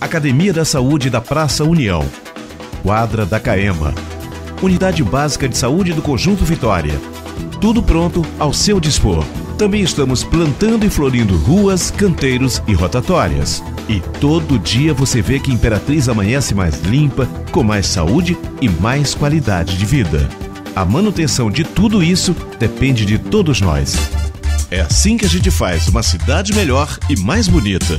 Academia da Saúde da Praça União, Quadra da Caema, Unidade Básica de Saúde do Conjunto Vitória. Tudo pronto ao seu dispor. Também estamos plantando e florindo ruas, canteiros e rotatórias. E todo dia você vê que Imperatriz amanhece mais limpa, com mais saúde e mais qualidade de vida. A manutenção de tudo isso depende de todos nós. É assim que a gente faz uma cidade melhor e mais bonita.